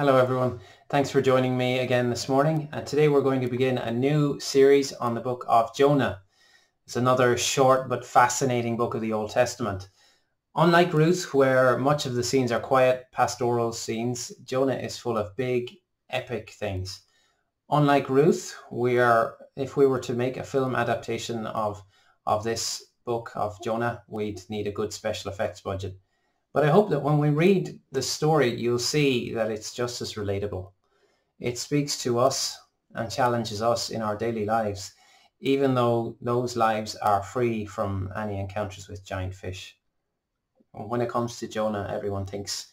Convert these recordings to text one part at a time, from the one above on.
Hello everyone. Thanks for joining me again this morning. And today we're going to begin a new series on the book of Jonah. It's another short but fascinating book of the Old Testament. Unlike Ruth, where much of the scenes are quiet pastoral scenes, Jonah is full of big, epic things. Unlike Ruth, we are if we were to make a film adaptation of of this book of Jonah, we'd need a good special effects budget. But I hope that when we read the story, you'll see that it's just as relatable. It speaks to us and challenges us in our daily lives, even though those lives are free from any encounters with giant fish. When it comes to Jonah, everyone thinks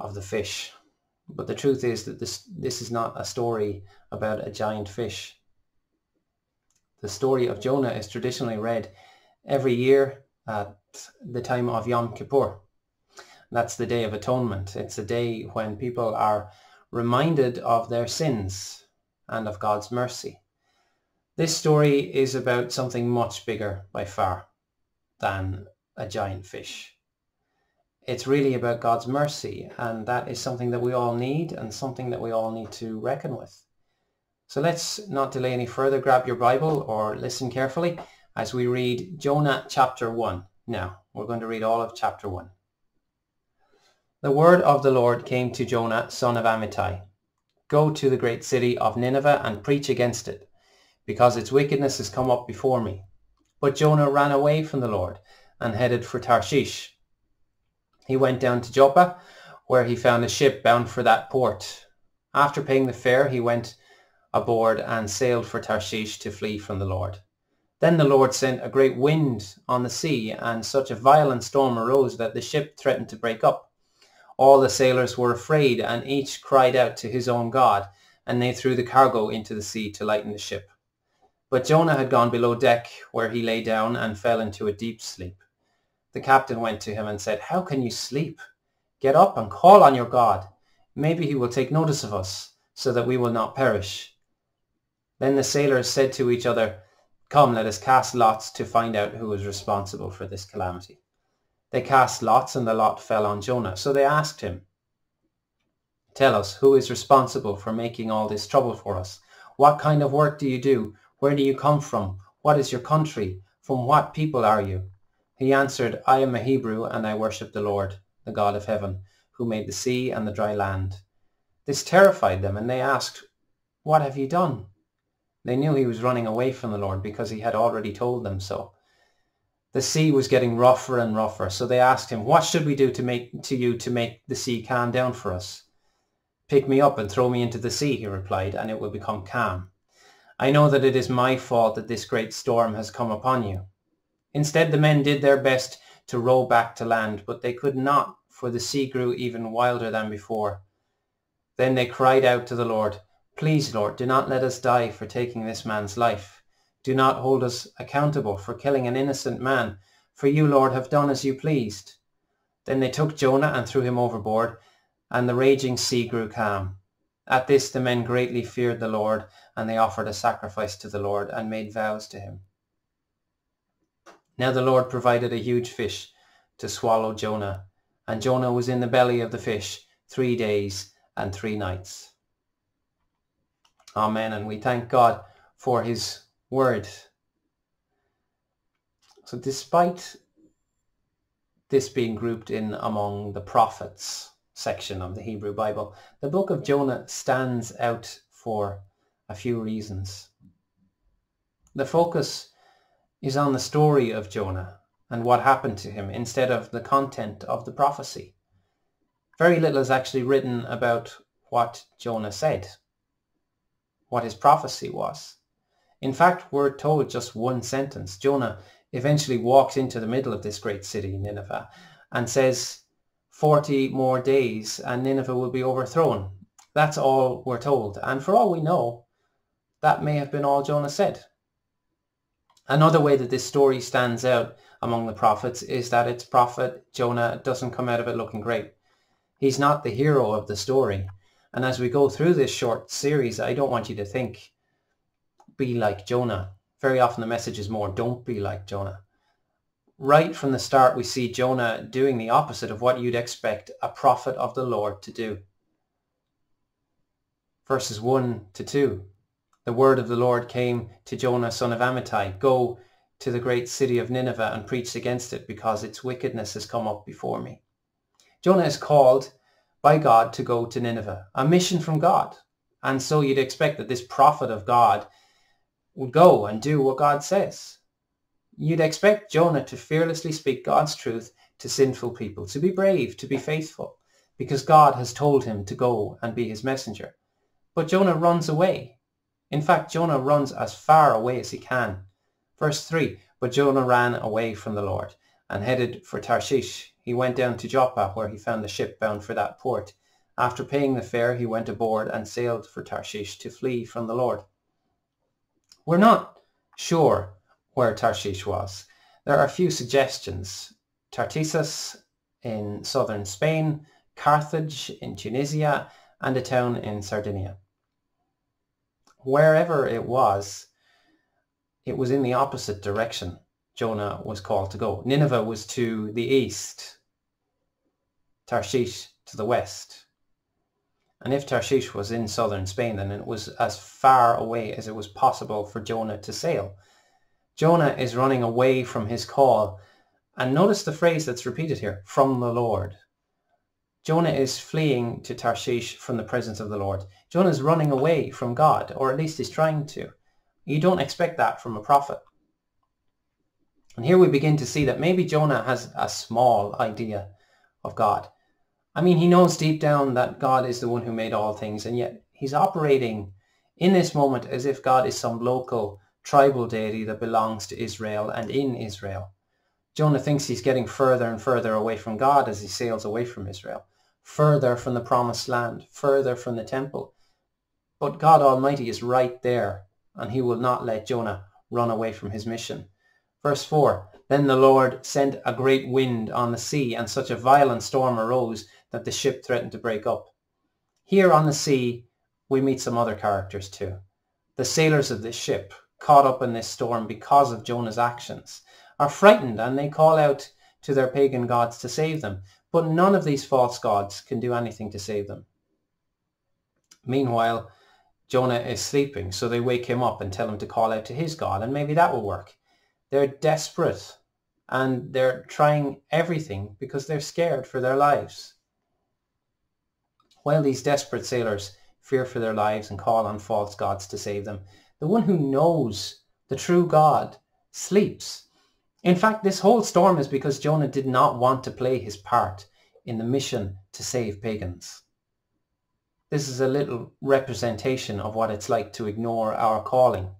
of the fish. But the truth is that this, this is not a story about a giant fish. The story of Jonah is traditionally read every year at the time of Yom Kippur. That's the Day of Atonement. It's a day when people are reminded of their sins and of God's mercy. This story is about something much bigger by far than a giant fish. It's really about God's mercy and that is something that we all need and something that we all need to reckon with. So let's not delay any further. Grab your Bible or listen carefully as we read Jonah chapter 1. Now, we're going to read all of chapter 1. The word of the Lord came to Jonah, son of Amittai. Go to the great city of Nineveh and preach against it, because its wickedness has come up before me. But Jonah ran away from the Lord and headed for Tarshish. He went down to Joppa, where he found a ship bound for that port. After paying the fare, he went aboard and sailed for Tarshish to flee from the Lord. Then the Lord sent a great wind on the sea, and such a violent storm arose that the ship threatened to break up. All the sailors were afraid, and each cried out to his own God, and they threw the cargo into the sea to lighten the ship. But Jonah had gone below deck, where he lay down and fell into a deep sleep. The captain went to him and said, How can you sleep? Get up and call on your God. Maybe he will take notice of us, so that we will not perish. Then the sailors said to each other, Come, let us cast lots to find out who is responsible for this calamity. They cast lots and the lot fell on Jonah. So they asked him, Tell us, who is responsible for making all this trouble for us? What kind of work do you do? Where do you come from? What is your country? From what people are you? He answered, I am a Hebrew and I worship the Lord, the God of heaven, who made the sea and the dry land. This terrified them and they asked, What have you done? They knew he was running away from the Lord because he had already told them so. The sea was getting rougher and rougher, so they asked him, What should we do to make to you to make the sea calm down for us? Pick me up and throw me into the sea, he replied, and it will become calm. I know that it is my fault that this great storm has come upon you. Instead, the men did their best to row back to land, but they could not, for the sea grew even wilder than before. Then they cried out to the Lord, Please, Lord, do not let us die for taking this man's life. Do not hold us accountable for killing an innocent man, for you, Lord, have done as you pleased. Then they took Jonah and threw him overboard, and the raging sea grew calm. At this the men greatly feared the Lord, and they offered a sacrifice to the Lord and made vows to him. Now the Lord provided a huge fish to swallow Jonah, and Jonah was in the belly of the fish three days and three nights. Amen. And we thank God for his word. So despite this being grouped in among the prophets section of the Hebrew Bible, the book of Jonah stands out for a few reasons. The focus is on the story of Jonah and what happened to him instead of the content of the prophecy. Very little is actually written about what Jonah said, what his prophecy was. In fact, we're told just one sentence. Jonah eventually walks into the middle of this great city, Nineveh, and says, 40 more days and Nineveh will be overthrown. That's all we're told. And for all we know, that may have been all Jonah said. Another way that this story stands out among the prophets is that its prophet Jonah doesn't come out of it looking great. He's not the hero of the story. And as we go through this short series, I don't want you to think be like Jonah. Very often the message is more, don't be like Jonah. Right from the start, we see Jonah doing the opposite of what you'd expect a prophet of the Lord to do. verses 1 to 2. The word of the Lord came to Jonah son of Amittai, Go to the great city of Nineveh and preach against it because its wickedness has come up before me. Jonah is called by God to go to Nineveh, a mission from God. And so you'd expect that this prophet of God would go and do what God says. You'd expect Jonah to fearlessly speak God's truth to sinful people, to be brave, to be faithful, because God has told him to go and be his messenger. But Jonah runs away. In fact, Jonah runs as far away as he can. Verse 3, But Jonah ran away from the Lord and headed for Tarshish. He went down to Joppa, where he found a ship bound for that port. After paying the fare, he went aboard and sailed for Tarshish to flee from the Lord. We're not sure where Tarshish was. There are a few suggestions. Tartessus in southern Spain, Carthage in Tunisia, and a town in Sardinia. Wherever it was, it was in the opposite direction Jonah was called to go. Nineveh was to the east, Tarshish to the west. And if Tarshish was in southern Spain, then it was as far away as it was possible for Jonah to sail. Jonah is running away from his call. And notice the phrase that's repeated here, from the Lord. Jonah is fleeing to Tarshish from the presence of the Lord. Jonah is running away from God, or at least he's trying to. You don't expect that from a prophet. And here we begin to see that maybe Jonah has a small idea of God. I mean, he knows deep down that God is the one who made all things, and yet he's operating in this moment as if God is some local tribal deity that belongs to Israel and in Israel. Jonah thinks he's getting further and further away from God as he sails away from Israel, further from the promised land, further from the temple. But God Almighty is right there, and he will not let Jonah run away from his mission. Verse 4, Then the Lord sent a great wind on the sea, and such a violent storm arose that the ship threatened to break up. Here on the sea, we meet some other characters too. The sailors of this ship, caught up in this storm because of Jonah's actions, are frightened and they call out to their pagan gods to save them. But none of these false gods can do anything to save them. Meanwhile, Jonah is sleeping, so they wake him up and tell him to call out to his God, and maybe that will work. They're desperate and they're trying everything because they're scared for their lives. While these desperate sailors fear for their lives and call on false gods to save them, the one who knows the true God sleeps. In fact, this whole storm is because Jonah did not want to play his part in the mission to save pagans. This is a little representation of what it's like to ignore our calling.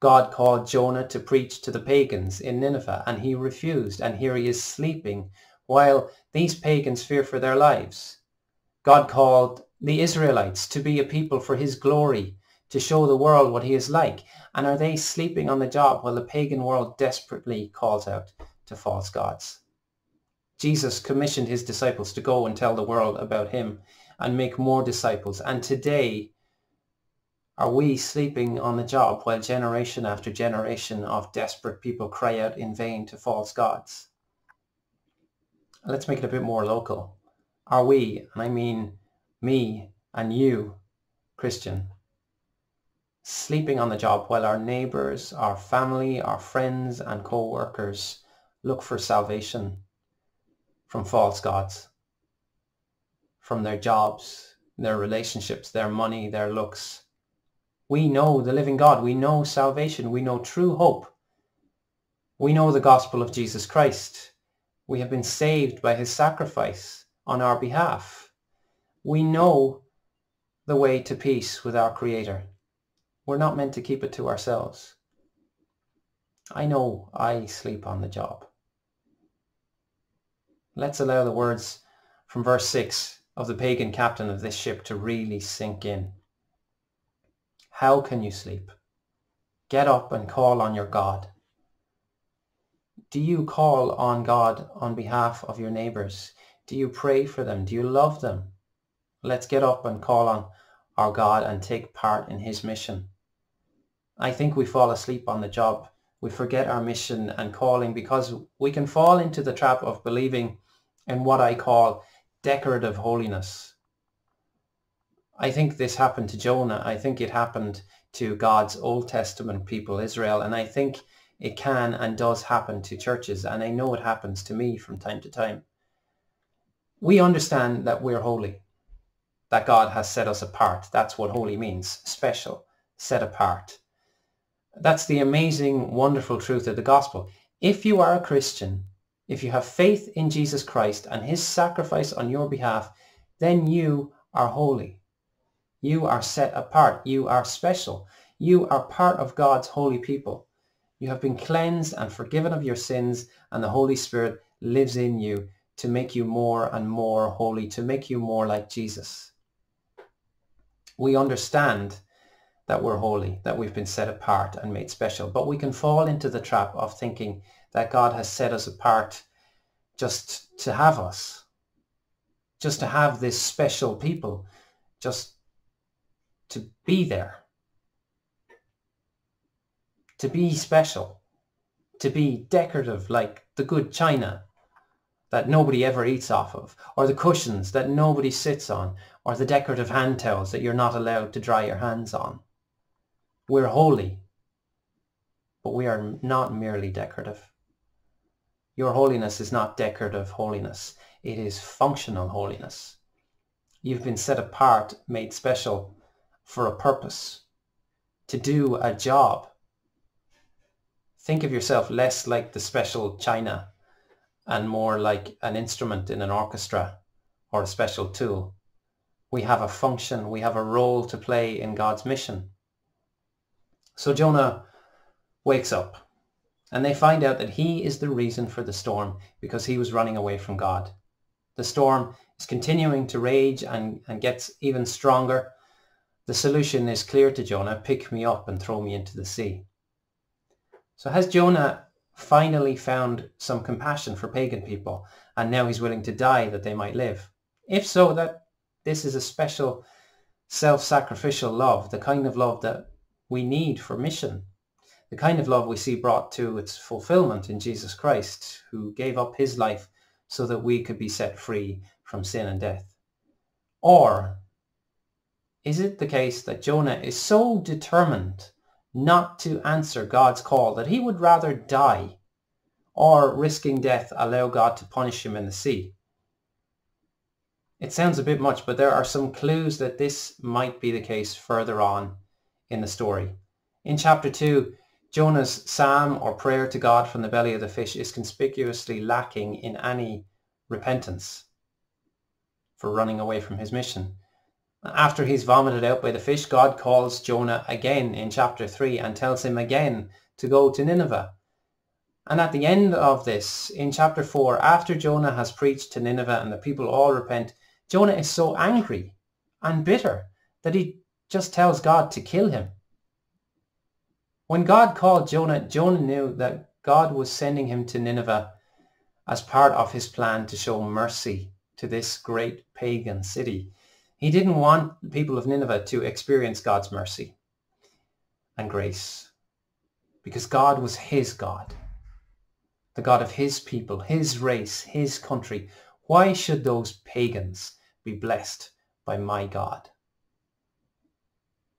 God called Jonah to preach to the pagans in Nineveh and he refused and here he is sleeping while these pagans fear for their lives. God called the Israelites to be a people for his glory, to show the world what he is like. And are they sleeping on the job while the pagan world desperately calls out to false gods? Jesus commissioned his disciples to go and tell the world about him and make more disciples. And today, are we sleeping on the job while generation after generation of desperate people cry out in vain to false gods? Let's make it a bit more local are we, and I mean me and you, Christian, sleeping on the job while our neighbours, our family, our friends and co-workers look for salvation from false gods, from their jobs, their relationships, their money, their looks. We know the living God. We know salvation. We know true hope. We know the gospel of Jesus Christ. We have been saved by his sacrifice on our behalf. We know the way to peace with our Creator. We're not meant to keep it to ourselves. I know I sleep on the job. Let's allow the words from verse 6 of the pagan captain of this ship to really sink in. How can you sleep? Get up and call on your God. Do you call on God on behalf of your neighbours? Do you pray for them? Do you love them? Let's get up and call on our God and take part in his mission. I think we fall asleep on the job. We forget our mission and calling because we can fall into the trap of believing in what I call decorative holiness. I think this happened to Jonah. I think it happened to God's Old Testament people, Israel. And I think it can and does happen to churches. And I know it happens to me from time to time. We understand that we're holy, that God has set us apart. That's what holy means, special, set apart. That's the amazing, wonderful truth of the gospel. If you are a Christian, if you have faith in Jesus Christ and his sacrifice on your behalf, then you are holy. You are set apart. You are special. You are part of God's holy people. You have been cleansed and forgiven of your sins and the Holy Spirit lives in you to make you more and more holy, to make you more like Jesus. We understand that we're holy, that we've been set apart and made special, but we can fall into the trap of thinking that God has set us apart just to have us, just to have this special people, just to be there, to be special, to be decorative like the good china that nobody ever eats off of, or the cushions that nobody sits on, or the decorative hand towels that you're not allowed to dry your hands on. We're holy, but we are not merely decorative. Your holiness is not decorative holiness. It is functional holiness. You've been set apart, made special for a purpose, to do a job. Think of yourself less like the special china and more like an instrument in an orchestra or a special tool. We have a function, we have a role to play in God's mission. So Jonah wakes up and they find out that he is the reason for the storm because he was running away from God. The storm is continuing to rage and, and gets even stronger. The solution is clear to Jonah, pick me up and throw me into the sea. So has Jonah finally found some compassion for pagan people and now he's willing to die that they might live? If so, that this is a special self-sacrificial love, the kind of love that we need for mission the kind of love we see brought to its fulfillment in Jesus Christ, who gave up his life so that we could be set free from sin and death? Or is it the case that Jonah is so determined not to answer God's call that he would rather die or risking death allow God to punish him in the sea? It sounds a bit much, but there are some clues that this might be the case further on in the story. In chapter 2, Jonah's psalm or prayer to God from the belly of the fish is conspicuously lacking in any repentance for running away from his mission. After he's vomited out by the fish, God calls Jonah again in chapter 3 and tells him again to go to Nineveh. And at the end of this, in chapter 4, after Jonah has preached to Nineveh and the people all repent, Jonah is so angry and bitter that he just tells God to kill him. When God called Jonah, Jonah knew that God was sending him to Nineveh as part of his plan to show mercy to this great pagan city. He didn't want the people of Nineveh to experience God's mercy and grace because God was his God, the God of his people, his race, his country. Why should those pagans be blessed by my God?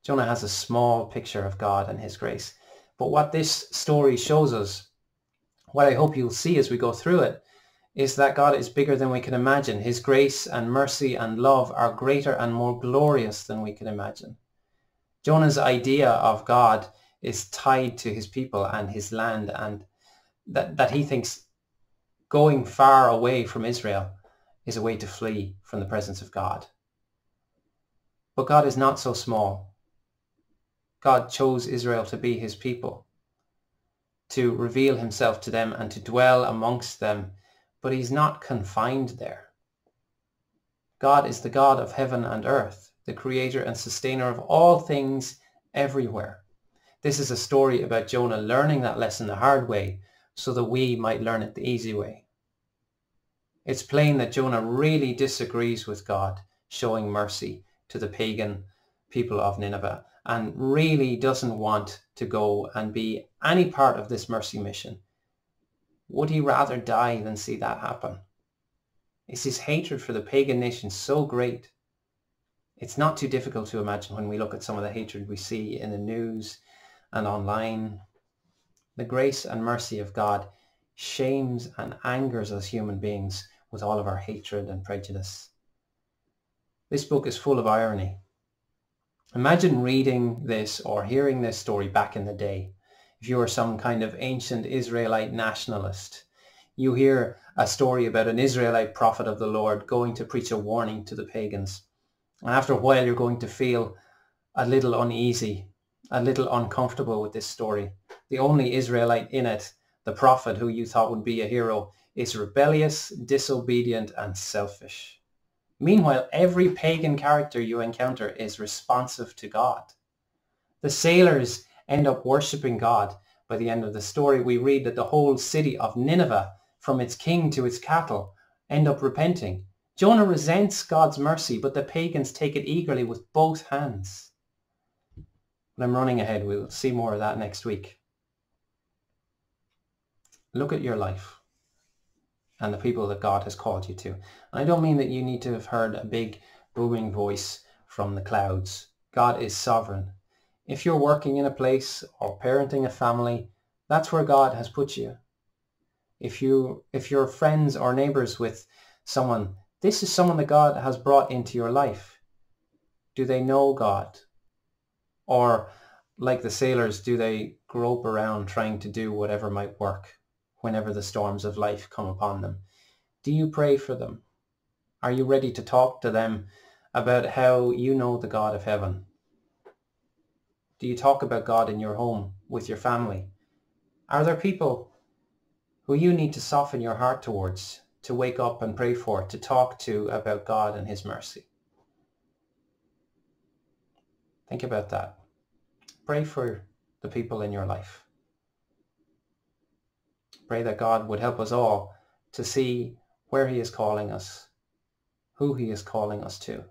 Jonah has a small picture of God and his grace. But what this story shows us, what I hope you'll see as we go through it, is that God is bigger than we can imagine. His grace and mercy and love are greater and more glorious than we can imagine. Jonah's idea of God is tied to his people and his land and that, that he thinks going far away from Israel is a way to flee from the presence of God. But God is not so small. God chose Israel to be his people, to reveal himself to them and to dwell amongst them, but he's not confined there. God is the God of heaven and earth, the creator and sustainer of all things everywhere. This is a story about Jonah learning that lesson the hard way so that we might learn it the easy way. It's plain that Jonah really disagrees with God showing mercy to the pagan people of Nineveh and really doesn't want to go and be any part of this mercy mission, would he rather die than see that happen? Is his hatred for the pagan nation so great? It's not too difficult to imagine when we look at some of the hatred we see in the news and online. The grace and mercy of God shames and angers us human beings with all of our hatred and prejudice. This book is full of irony. Imagine reading this or hearing this story back in the day. If you are some kind of ancient Israelite nationalist, you hear a story about an Israelite prophet of the Lord going to preach a warning to the pagans. And after a while, you're going to feel a little uneasy, a little uncomfortable with this story. The only Israelite in it, the prophet who you thought would be a hero, is rebellious, disobedient, and selfish. Meanwhile, every pagan character you encounter is responsive to God. The sailors end up worshipping God. By the end of the story, we read that the whole city of Nineveh, from its king to its cattle, end up repenting. Jonah resents God's mercy, but the pagans take it eagerly with both hands. But I'm running ahead. We'll see more of that next week. Look at your life and the people that God has called you to. I don't mean that you need to have heard a big booming voice from the clouds. God is sovereign. If you're working in a place or parenting a family, that's where God has put you. If you if you're friends or neighbors with someone, this is someone that God has brought into your life. Do they know God? Or like the sailors, do they grope around trying to do whatever might work? whenever the storms of life come upon them? Do you pray for them? Are you ready to talk to them about how you know the God of heaven? Do you talk about God in your home, with your family? Are there people who you need to soften your heart towards, to wake up and pray for, to talk to about God and his mercy? Think about that. Pray for the people in your life. Pray that God would help us all to see where he is calling us, who he is calling us to.